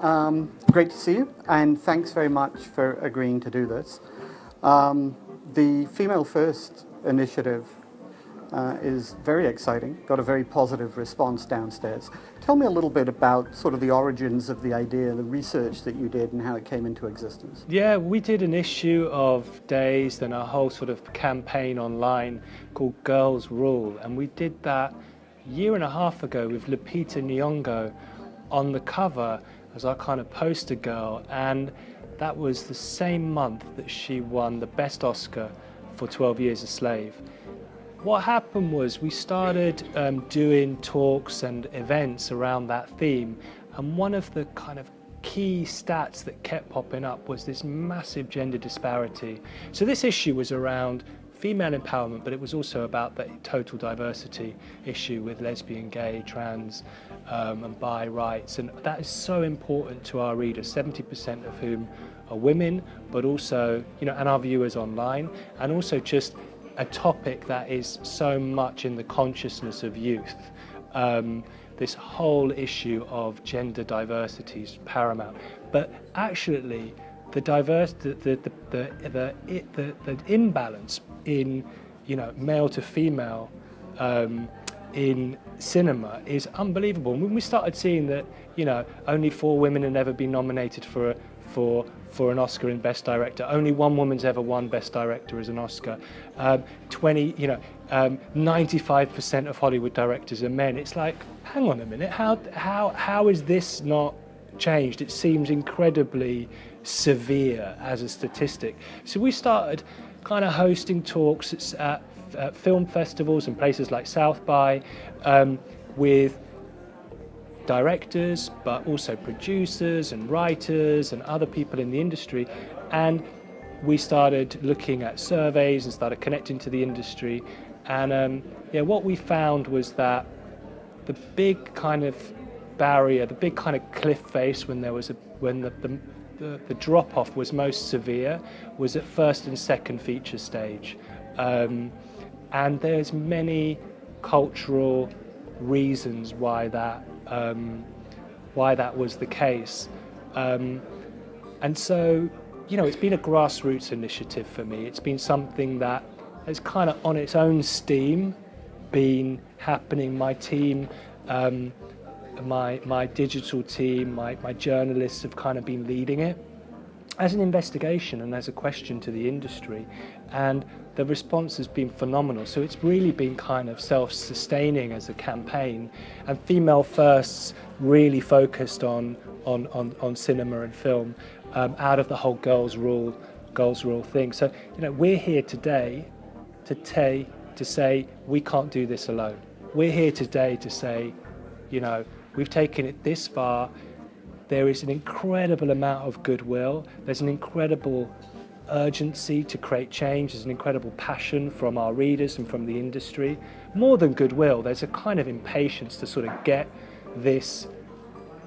Um, great to see you, and thanks very much for agreeing to do this. Um, the Female First initiative uh, is very exciting, got a very positive response downstairs. Tell me a little bit about sort of the origins of the idea, the research that you did, and how it came into existence. Yeah, we did an issue of Dazed and a whole sort of campaign online called Girls Rule, and we did that a year and a half ago with Lupita Nyong'o on the cover as our kind of poster girl, and that was the same month that she won the Best Oscar for 12 Years a Slave. What happened was we started um, doing talks and events around that theme, and one of the kind of key stats that kept popping up was this massive gender disparity. So this issue was around female empowerment, but it was also about the total diversity issue with lesbian, gay, trans, um, and bi rights. And that is so important to our readers, 70% of whom are women, but also, you know, and our viewers online, and also just a topic that is so much in the consciousness of youth. Um, this whole issue of gender diversity is paramount. But actually, the diverse, the the the the, the, the, imbalance in, you know, male to female um, in cinema is unbelievable. When we started seeing that, you know, only four women had ever been nominated for a, for for an Oscar in Best Director. Only one woman's ever won Best Director as an Oscar. Um, 20, you know, um, 95% of Hollywood directors are men. It's like, hang on a minute, how how how is this not changed? It seems incredibly severe as a statistic. So we started kind of hosting talks at, at film festivals and places like South by um, with directors, but also producers and writers and other people in the industry. And we started looking at surveys and started connecting to the industry. And um, yeah, what we found was that the big kind of barrier, the big kind of cliff face when there was a when the, the the, the drop off was most severe was at first and second feature stage. Um, and there's many cultural reasons why that um, why that was the case. Um, and so, you know, it's been a grassroots initiative for me. It's been something that has kind of on its own steam been happening. My team um, my, my digital team, my, my journalists have kind of been leading it as an investigation and as a question to the industry. And the response has been phenomenal. So it's really been kind of self sustaining as a campaign. And Female Firsts really focused on, on, on, on cinema and film um, out of the whole girls' rule, girls' rule thing. So, you know, we're here today to, t- to say we can't do this alone. We're here today to say, you know, We've taken it this far. There is an incredible amount of goodwill. There's an incredible urgency to create change. There's an incredible passion from our readers and from the industry. More than goodwill, there's a kind of impatience to sort of get this,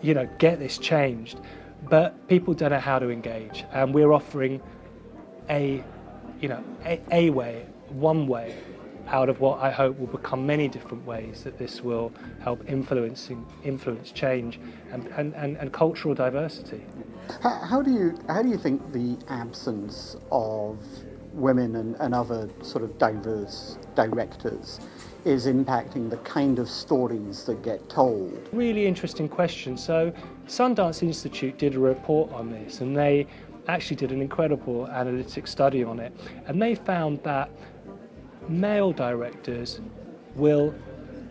you know, get this changed. But people don't know how to engage, and we're offering a, you know, a, a way, one way out of what I hope will become many different ways that this will help influencing influence change and, and, and, and cultural diversity. How, how, do you how do you think the absence of women and, and other sort of diverse directors is impacting the kind of stories that get told? Really interesting question. So Sundance Institute did a report on this and they actually did an incredible analytic study on it and they found that male directors will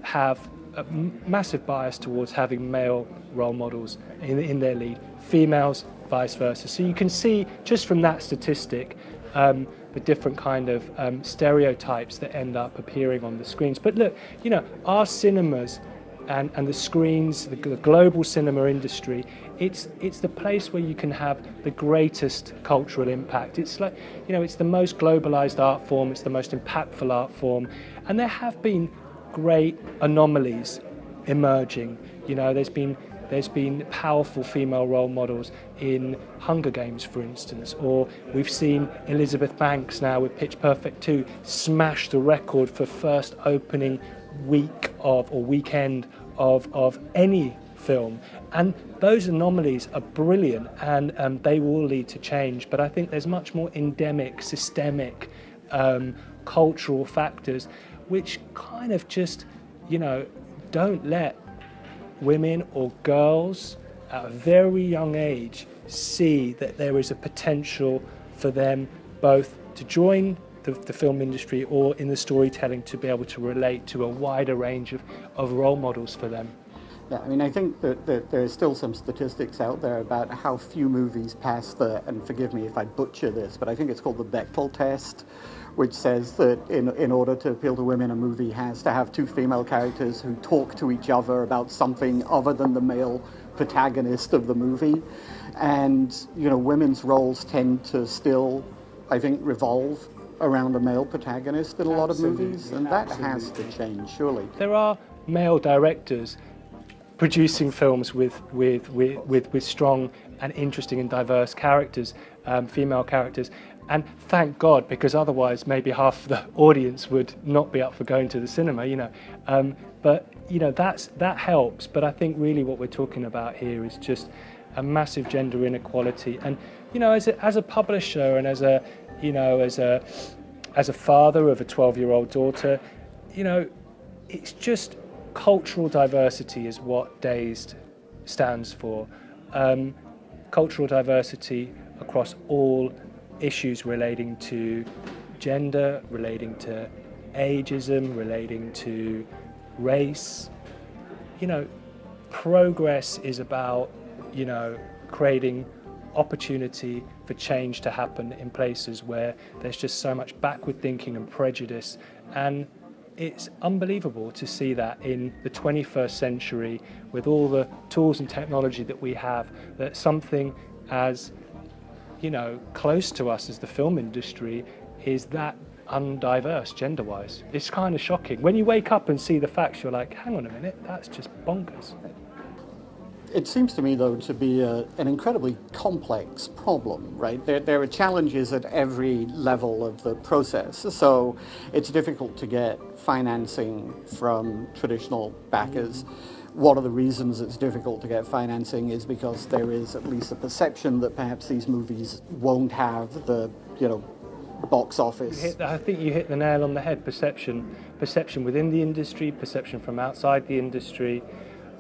have a massive bias towards having male role models in, in their lead, females vice versa. So you can see just from that statistic um, the different kind of um, stereotypes that end up appearing on the screens. But look, you know, our cinemas and, and the screens, the, the global cinema industry, it's, it's the place where you can have the greatest cultural impact. It's like, you know, it's the most globalized art form, it's the most impactful art form. And there have been great anomalies emerging. You know, there's been there's been powerful female role models in Hunger Games, for instance, or we've seen Elizabeth Banks now with Pitch Perfect 2 smash the record for first opening week of or weekend of, of any film. And those anomalies are brilliant and um, they will lead to change. But I think there's much more endemic, systemic, um, cultural factors which kind of just, you know, don't let women or girls at a very young age see that there is a potential for them both to join the, the, film industry or in the storytelling to be able to relate to a wider range of, of role models for them. Yeah, I mean, I think that, that there are still some statistics out there about how few movies pass the, and forgive me if I butcher this, but I think it's called the Bechdel test, which says that in, in order to appeal to women, a movie has to have two female characters who talk to each other about something other than the male protagonist of the movie. And, you know, women's roles tend to still, I think, revolve around a male protagonist in a lot of movies, and that Absolutely. has to change, surely. There are male directors producing films with, with, with, with, with strong and interesting and diverse characters, um, female characters. And thank God, because otherwise maybe half the audience would not be up for going to the cinema, you know. Um, but, you know, that's, that helps. But I think really what we're talking about here is just a massive gender inequality. And, you know, as a, as a publisher and as a, you know, as a, as a father of a 12-year-old daughter, you know, it's just cultural diversity is what DAZED stands for. Um, cultural diversity across all issues relating to gender, relating to ageism, relating to race. You know, progress is about, you know, creating opportunity for change to happen in places where there's just so much backward thinking and prejudice and it's unbelievable to see that in the 21st century with all the tools and technology that we have that something as you know close to us as the film industry is that undiverse gender wise it's kind of shocking. When you wake up and see the facts you're like hang on a minute that's just bonkers it seems to me, though, to be a, an incredibly complex problem, right? There, there are challenges at every level of the process. So it's difficult to get financing from traditional backers. One of the reasons it's difficult to get financing is because there is at least a perception that perhaps these movies won't have the, you know, box office. The, I think you hit the nail on the head. Perception, perception within the industry, perception from outside the industry.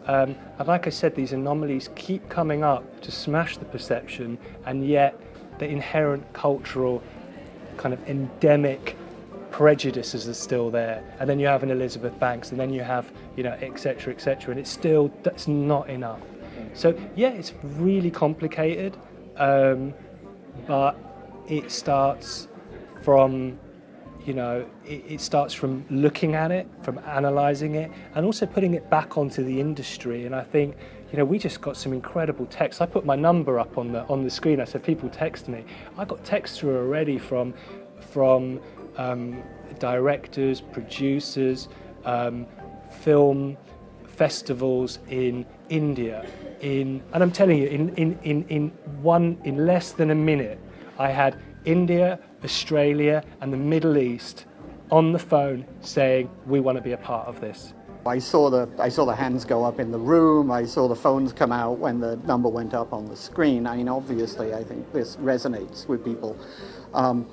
Um, and like I said, these anomalies keep coming up to smash the perception, and yet the inherent cultural, kind of endemic prejudices are still there. And then you have an Elizabeth Banks, and then you have, you know, etc., etc., and it's still that's not enough. So yeah, it's really complicated, um, but it starts from you know, it, it, starts from looking at it, from analysing it, and also putting it back onto the industry. And I think, you know, we just got some incredible texts. I put my number up on the on the screen. I said, people text me. I got texts through already from from um, directors, producers, um, film festivals in India. In and I'm telling you, in, in, in, in one in less than a minute, I had India, Australia, and the Middle East on the phone saying, We want to be a part of this. I saw the I saw the hands go up in the room. I saw the phones come out when the number went up on the screen. I mean, obviously, I think this resonates with people. Um,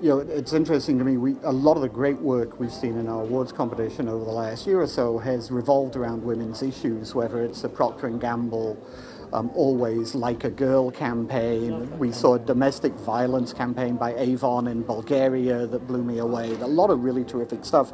you know, it's interesting to me. We a lot of the great work we've seen in our awards competition over the last year or so has revolved around women's issues, whether it's the Procter and Gamble um, Always Like a Girl campaign. We saw a domestic violence campaign by Avon in Bulgaria that blew me away. A lot of really terrific stuff.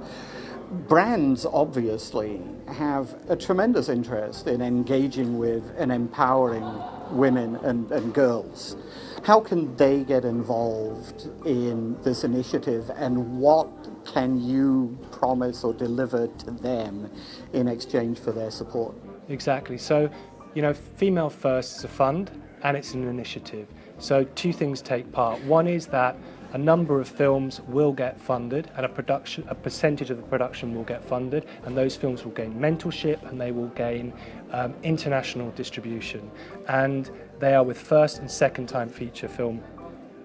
Brands obviously have a tremendous interest in engaging with and empowering women and, and girls. How can they get involved in this initiative and what can you promise or deliver to them in exchange for their support? Exactly. So you know, Female First is a fund and it's an initiative. So two things take part. One is that a number of films will get funded and a production a percentage of the production will get funded and those films will gain mentorship and they will gain um, international distribution and they are with first and second time feature film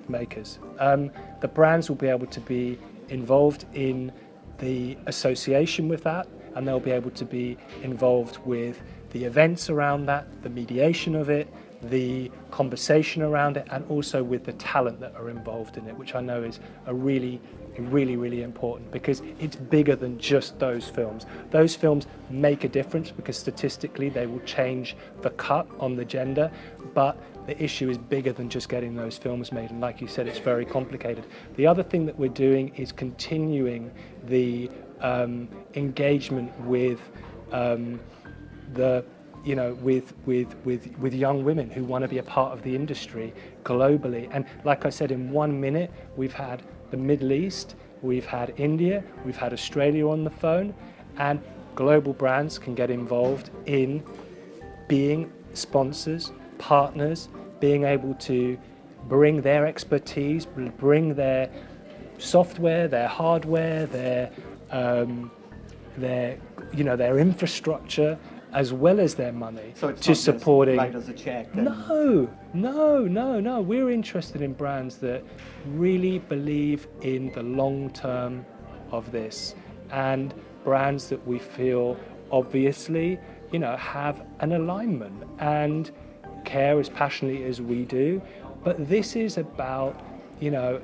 makers. Um, the brands will be able to be involved in the association with that and they'll be able to be involved with the events around that, the mediation of it, the conversation around it, and also with the talent that are involved in it, which I know is a really really, really important because it's bigger than just those films. Those films make a difference because statistically they will change the cut on the gender, but the issue is bigger than just getting those films made. And like you said, it's very complicated. The other thing that we're doing is continuing the um, engagement with um, the you know, with, with, with, with young women who want to be a part of the industry globally. And like I said, in one minute, we've had the Middle East, we've had India, we've had Australia on the phone, and global brands can get involved in being sponsors, partners, being able to bring their expertise, bring their software, their hardware, their um, their you know their infrastructure as well as their money so it's to supporting. Just as a check. No, no, no, no. We're interested in brands that really believe in the long term of this, and brands that we feel obviously, you know, have an alignment and care as passionately as we do. But this is about, you know,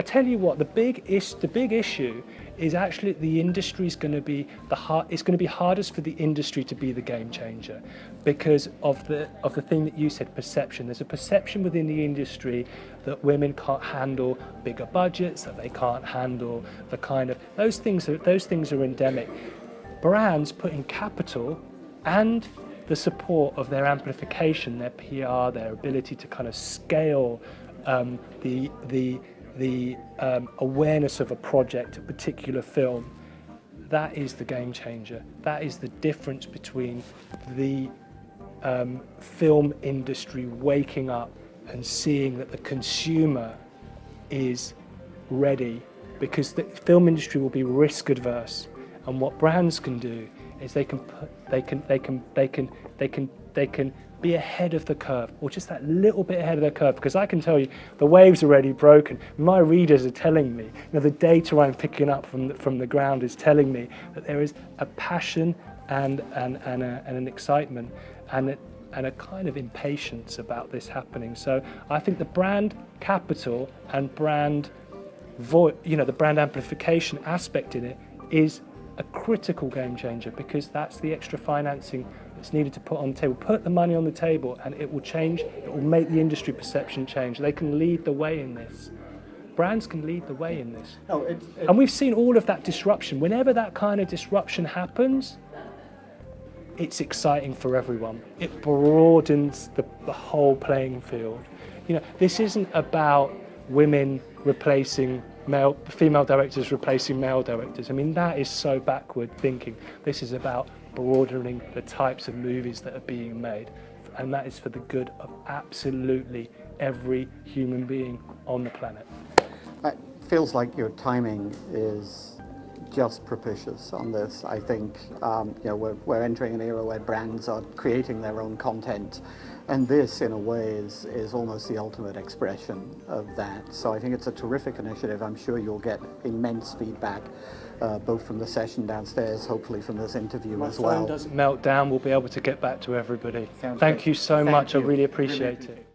I tell you what, the big is the big issue is actually the industry is going to be the hard, it's going to be hardest for the industry to be the game changer because of the of the thing that you said perception. There's a perception within the industry that women can't handle bigger budgets that they can't handle the kind of those things are those things are endemic. Brands putting capital and the support of their amplification their PR their ability to kind of scale um, the the the um, awareness of a project, a particular film, that is the game changer. That is the difference between the um, film industry waking up and seeing that the consumer is ready because the film industry will be risk adverse and what brands can do is they can put, they can they can they can they can they can be ahead of the curve, or just that little bit ahead of the curve, because I can tell you the wave's already broken. My readers are telling me, you know, the data I'm picking up from the, from the ground is telling me that there is a passion and, and, and, a, and an excitement and a, and a kind of impatience about this happening. So I think the brand capital and brand, vo- you know, the brand amplification aspect in it is a critical game changer because that's the extra financing that's needed to put on the table. Put the money on the table and it will change, it will make the industry perception change. They can lead the way in this. Brands can lead the way in this. No, it's, it's and we've seen all of that disruption. Whenever that kind of disruption happens, it's exciting for everyone. It broadens the, the whole playing field. You know, this isn't about women replacing male, female directors replacing male directors. I mean, that is so backward thinking. This is about broadening the types of movies that are being made. And that is for the good of absolutely every human being on the planet. It feels like your timing is just propitious on this. I think um, you know we're, we're entering an era where brands are creating their own content, and this, in a way, is is almost the ultimate expression of that. So I think it's a terrific initiative. I'm sure you'll get immense feedback. Uh, both from the session downstairs, hopefully from this interview My as well. My phone doesn't melt down, we'll be able to get back to everybody. Sounds Thank great. you so Thank much. you. I really appreciate Really it.